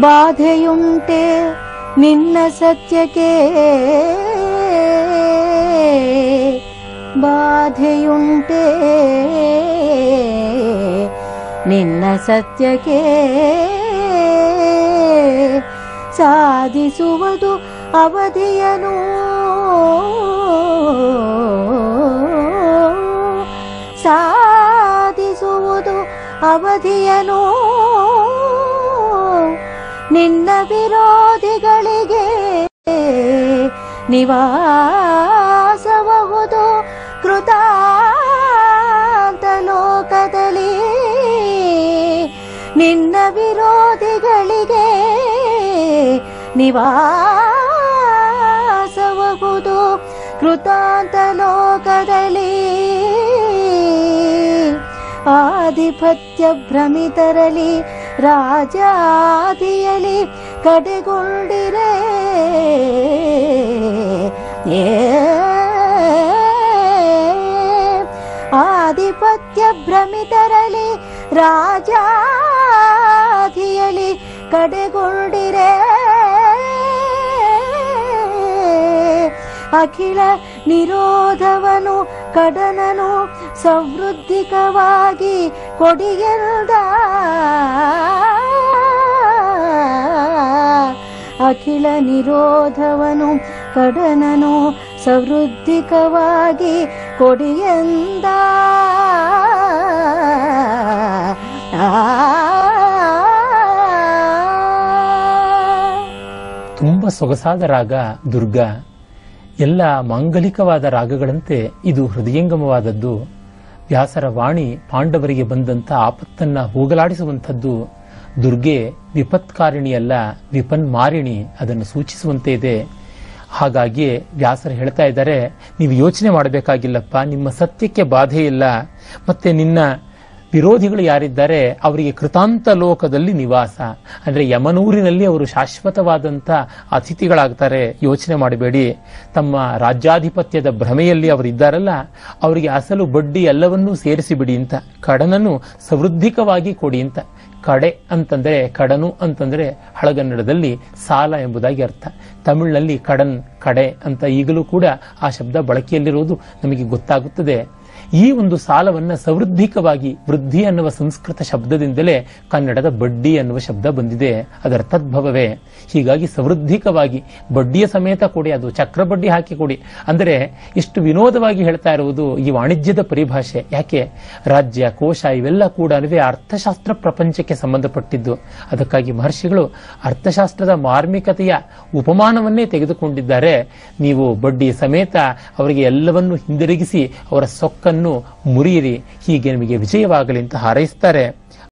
ಬಾಧೆಯುಂಟೆ ನಿನ್ನ ಸತ್ಯಕ್ಕೆ. ಬಾಧೆಯುಂಟೆ ನಿನ್ನ ಸತ್ಯಕ್ಕೆ. ಸಾಧಿಸುವುದು ಅವಧಿಯನು. ಸಾಧಿಸುವುದು ಅವಧಿಯನು. ನಿನ್ನ ವಿರೋಧಿಗಳಿಗೆ ನಿವಾಸಬಹುದು ಕೃತಾಂತ ಲೋಕದಲ್ಲಿ. ನಿನ್ನ ವಿರೋಧಿಗಳಿಗೆ ನಿವಾಸಬಹುದು ಕೃತಾಂತ ಲೋಕದಲ್ಲಿ. ಆಧಿಪತ್ಯ ಭ್ರಮಿತರಲಿ ರಾಜಾದಿಯಲಿ ಕಡೆಗೊಂಡಿರೆ ಆಧಿಪತ್ಯ ಭ್ರಮಿತರಲಿ ರಾಜಿಯಲಿ ಕಡೆಗೊಂಡಿರೆ ಅಖಿಲ ನಿರೋಧವನು ಕಡನನು ಸವೃದ್ಧಿಕವಾಗಿ ಕೊಡಿಯಲ್ದ ಅಖಿಲ ನಿರೋಧವನು, ಕಡನನು ಸವೃದ್ಧಿಕವಾಗಿ ಕೊಡಿಯಂದ. ತುಂಬ ಸೊಗಸಾದ ರಾಗ ದುರ್ಗ. ಎಲ್ಲ ಮಾಂಗಲಿಕವಾದ ರಾಗಗಳಂತೆ ಇದು ಹೃದಯಂಗಮವಾದದ್ದು. ವ್ಯಾಸರ ವಾಣಿ ಪಾಂಡವರಿಗೆ ಬಂದಂತ ಆಪತ್ತನ್ನ ಹೋಗಲಾಡಿಸುವಂಥದ್ದು ದುರ್ಗೆ, ವಿಪತ್ಕಾರಿಣಿಯಲ್ಲ, ವಿಪನ್ಮಾರಿಣಿ ಅದನ್ನು ಸೂಚಿಸುವಂತೆ ಇದೆ. ಹಾಗಾಗಿ ವ್ಯಾಸರು ಹೇಳ್ತಾ ಇದ್ದಾರೆ, ನೀವು ಯೋಚನೆ ಮಾಡಬೇಕಾಗಿಲ್ಲಪ್ಪ, ನಿಮ್ಮ ಸತ್ಯಕ್ಕೆ ಬಾಧೆ ಇಲ್ಲ, ಮತ್ತೆ ನಿನ್ನ ವಿರೋಧಿಗಳು ಯಾರಿದ್ದಾರೆ, ಅವರಿಗೆ ಕೃತಾಂತ ಲೋಕದಲ್ಲಿ ನಿವಾಸ. ಅಂದ್ರೆ ಯಮನೂರಿನಲ್ಲಿ ಅವರು ಶಾಶ್ವತವಾದಂತ ಅತಿಥಿಗಳಾಗ್ತಾರೆ, ಯೋಚನೆ ಮಾಡಬೇಡಿ. ತಮ್ಮ ರಾಜ್ಯಾಧಿಪತ್ಯದ ಭ್ರಮೆಯಲ್ಲಿ ಅವರು ಇದ್ದಾರಲ್ಲ, ಅವರಿಗೆ ಅಸಲು ಬಡ್ಡಿ ಎಲ್ಲವನ್ನೂ ಸೇರಿಸಿ ಬಿಡಿ ಅಂತ, ಕಡನನ್ನು ಸಮೃದ್ಧಿಕವಾಗಿ ಕೊಡಿ ಅಂತ. ಕಡೆ ಅಂತಂದ್ರೆ, ಕಡನು ಅಂತಂದ್ರೆ ಹಳಗನ್ನಡದಲ್ಲಿ ಸಾಲ ಎಂಬುದಾಗಿ ಅರ್ಥ. ತಮಿಳಿನಲ್ಲಿ ಕಡನ್ ಕಡೆ ಅಂತ ಈಗಲೂ ಕೂಡ ಆ ಶಬ್ದ ಬಳಕೆಯಲ್ಲಿರುವುದು ನಮಗೆ ಗೊತ್ತಾಗುತ್ತದೆ. ಈ ಒಂದು ಸಾಲವನ್ನ ಸವೃದ್ಧಿಕವಾಗಿ ವೃದ್ಧಿ ಅನ್ನುವ ಸಂಸ್ಕೃತ ಶಬ್ದದಿಂದಲೇ ಕನ್ನಡದ ಬಡ್ಡಿ ಅನ್ನುವ ಶಬ್ದ ಬಂದಿದೆ. ಅದರ ತದ್ಭವವೇ. ಹೀಗಾಗಿ ಸವೃದ್ಧಿಕವಾಗಿ ಬಡ್ಡಿಯ ಸಮೇತ ಕೊಡಿ, ಅದು ಚಕ್ರ ಬಡ್ಡಿ ಹಾಕಿ ಕೊಡಿ, ಅಂದರೆ ಇಷ್ಟು ವಿನೋದವಾಗಿ ಹೇಳ್ತಾ ಇರುವುದು ಈ ವಾಣಿಜ್ಯದ ಪರಿಭಾಷೆ. ಯಾಕೆ? ರಾಜ್ಯ, ಕೋಶ ಇವೆಲ್ಲ ಕೂಡ ಅರ್ಥಶಾಸ್ತ್ರ ಪ್ರಪಂಚಕ್ಕೆ ಸಂಬಂಧಪಟ್ಟಿದ್ದು. ಅದಕ್ಕಾಗಿ ಮಹರ್ಷಿಗಳು ಅರ್ಥಶಾಸ್ತ್ರದ ಮಾರ್ಮಿಕತೆಯ ಉಪಮಾನವನ್ನೇ ತೆಗೆದುಕೊಂಡಿದ್ದಾರೆ. ನೀವು ಬಡ್ಡಿ ಸಮೇತ ಅವರಿಗೆ ಎಲ್ಲವನ್ನೂ ಹಿಂದಿರುಗಿಸಿ ಅವರ ಸೊಕ್ಕನ್ನು ಮುರಿಯಿರಿ. ಹೀಗೆ ನಿಮಗೆ ವಿಜಯವಾಗಲಿ ಅಂತ ಹಾರೈಸ್ತಾರೆ.